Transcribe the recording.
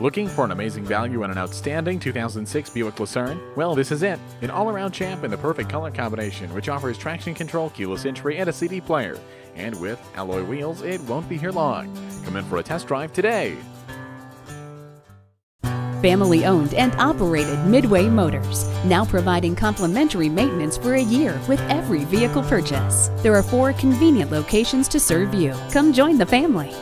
Looking for an amazing value and an outstanding 2006 Buick Lucerne? Well, this is it. An all-around champ in the perfect color combination, which offers traction control, keyless entry, and a CD player. And with alloy wheels, it won't be here long. Come in for a test drive today. Family owned and operated Midway Motors, now providing complimentary maintenance for a year with every vehicle purchase. There are four convenient locations to serve you. Come join the family.